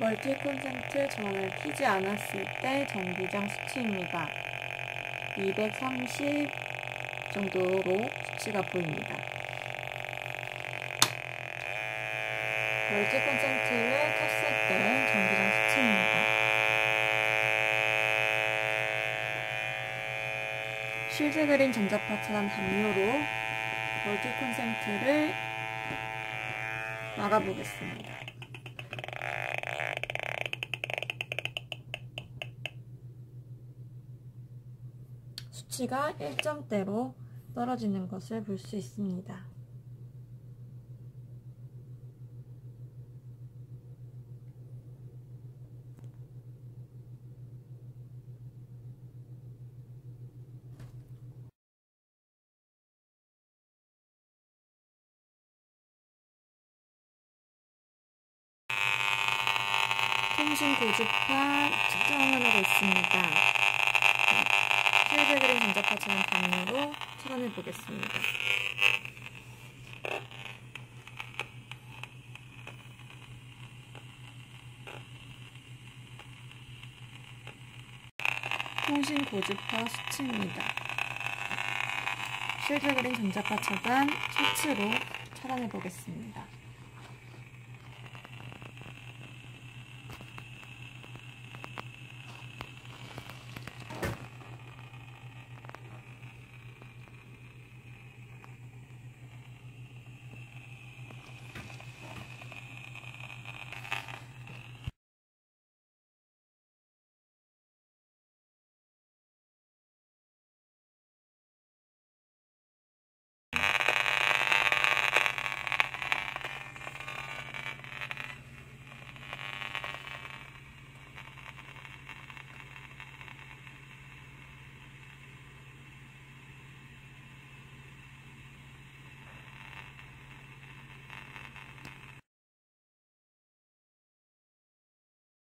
멀티 콘센트 전원을 켜지 않았을 때 전기장 수치입니다. 230 정도로 수치가 보입니다. 멀티 콘센트를 켰을 때 전기장 수치입니다. Shieldgreen 전자파 차단 담요로 멀티 콘센트를 막아보겠습니다. 수치가 1점대로 떨어지는 것을 볼 수 있습니다. 통신 고주파 측정을 하고 있습니다. 그린 전자파처럼 담요로 틀어내 보겠습니다. 통신 고주파 수치입니다. 실드 그린 전자파 차단 셔츠로 차단해 보겠습니다.